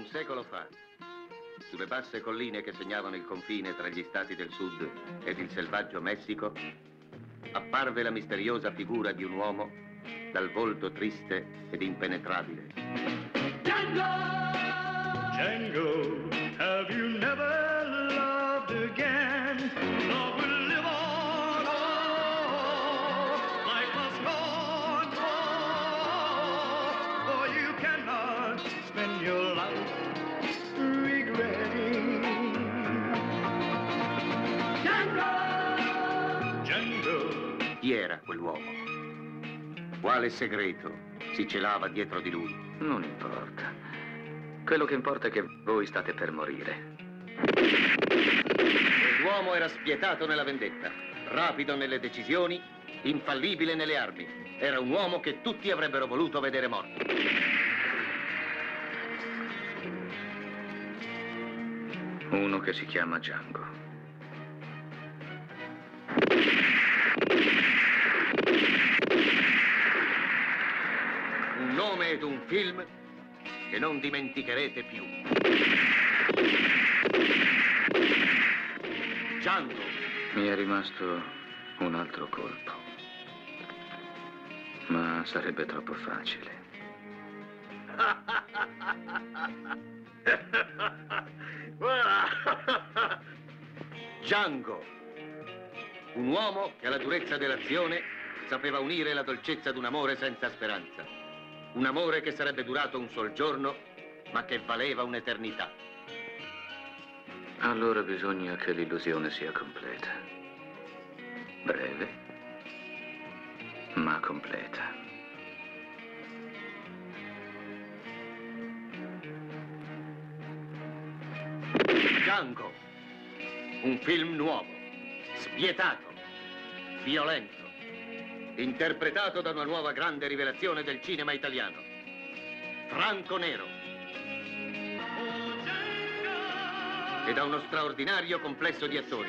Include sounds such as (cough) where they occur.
Un secolo fa, sulle basse colline che segnavano il confine tra gli stati del sud ed il selvaggio Messico, apparve la misteriosa figura di un uomo dal volto triste ed impenetrabile. Django! Django, have you never loved again? Love Chi era quell'uomo? Quale segreto si celava dietro di lui? Non importa. Quello che importa è che voi state per morire. Quell'uomo era spietato nella vendetta, rapido nelle decisioni, infallibile nelle armi. Era un uomo che tutti avrebbero voluto vedere morto. Uno che si chiama Django. Nome ed un film che non dimenticherete più. Django. Mi è rimasto un altro colpo. Ma sarebbe troppo facile. (laughs) Django. Un uomo che alla durezza dell'azione sapeva unire la dolcezza d'un amore senza speranza. Un amore che sarebbe durato un sol giorno, ma che valeva un'eternità. Allora bisogna che l'illusione sia completa. Breve, ma completa. Django. Un film nuovo, spietato, violento, interpretato da una nuova grande rivelazione del cinema italiano. Franco Nero. E da uno straordinario complesso di attori.